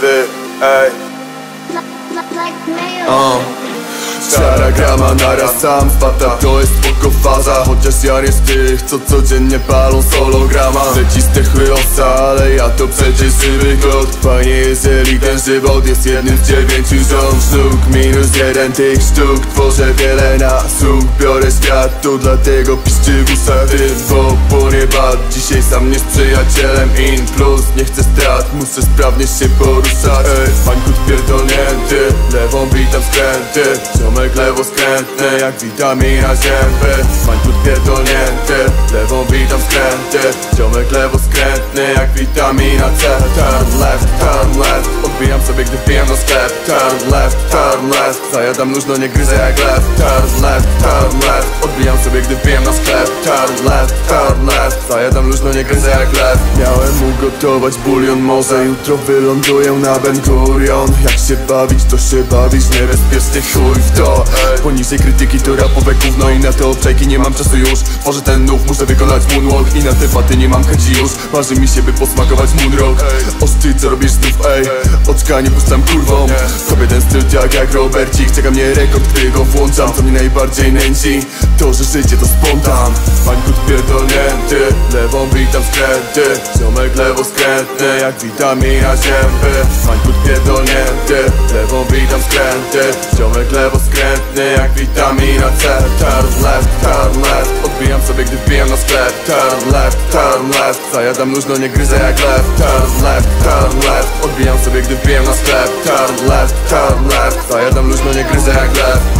together. Uh, um. Szara grama naraz sam spada To jest spoko faza. Chociaż ja nie z tych, co codziennie palą solograma. Zeciste chłylosa, ale ja to przecież żywy god Fajnie jeżeli ten żywot jest jednym z dziewięciu rząd sztuk Minus jeden tych sztuk Tworzę wiele na słuch Biorę świat, to dlatego piszczy w uszach Ty Dzisiaj sam nie z przyjacielem. In plus, nie chcę strat Muszę sprawnie się poruszać. Ej, Pańkut pierdolnięty Lewą witam skręty Ziomek lewo skrętny Jak witamina zięby. Pańkut pierdolnięty Lewą witam skręty. Ziomek lewo skrętny Jak witamina C Turn left, turn left. Odbijam sobie gdy wbijam na sklep. Turn left, turn left. Zajadam luźno, nie gryzę jak lew. Turn left, turn left. Odbijam sobie gdy wbijam na sklep. Turn left, turn left luźno, nie gryzę jak lew. Miałem ugotować bulion Może jutro wyląduję na Ben Gurion Jak się bawić, to się bawić Niebezpiecznie chuj w to. Poniżej krytyki to rapowe gówno I na te obczajki nie mam czasu już. Tworzę ten nów, muszę wykonać moonwalk I na te paty nie mam chęci już. Marzy mi się by posmakować moonrock. Ostry, co robisz znów, ej? Oczka nie puszczam kurwą. Sobie ten styl jak jak Robercik Czeka mnie rekord, który go włączam. Co mnie najbardziej nęci. To, że życie to spontan. Pańkut pierdolnięty Lewą witam skręty. Ziomek lewo skrętny Jak witamina zięby. Pańkut pierdolnięty Lewą witam skręty. Ziomek lewo skrętny Jak witamina C Turn left, turn left. Odbijam sobie gdy wbijam na sklep. Turn left, turn left. Zajadam luźno, nie gryzę jak lew. Turn left, turn left. Odbijam sobie gdy wbijam na sklep. Turn left, turn left. Zajadam luźno, nie gryzę jak lew